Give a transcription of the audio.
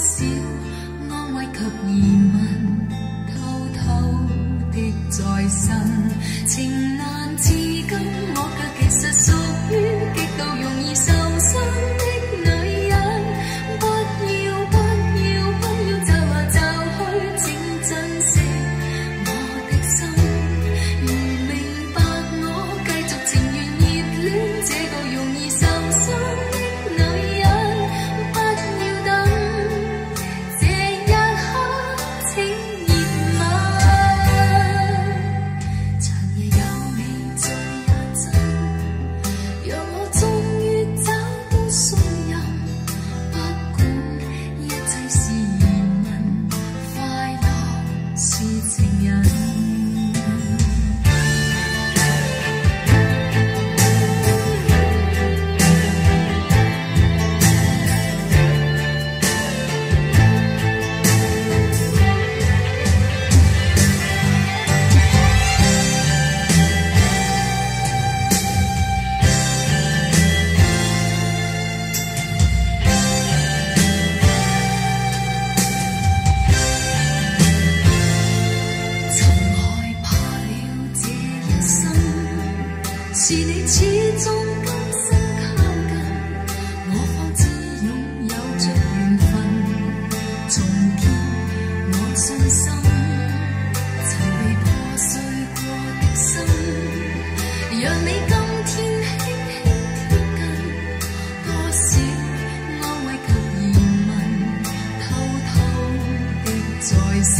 少安慰及疑问偷偷的再生情难自禁。yang 是你始终甘心靠近，我方知拥有着缘分，重建我信心。曾被破碎过的心，让你今天轻轻贴近，多少安慰及疑问，偷偷的在身，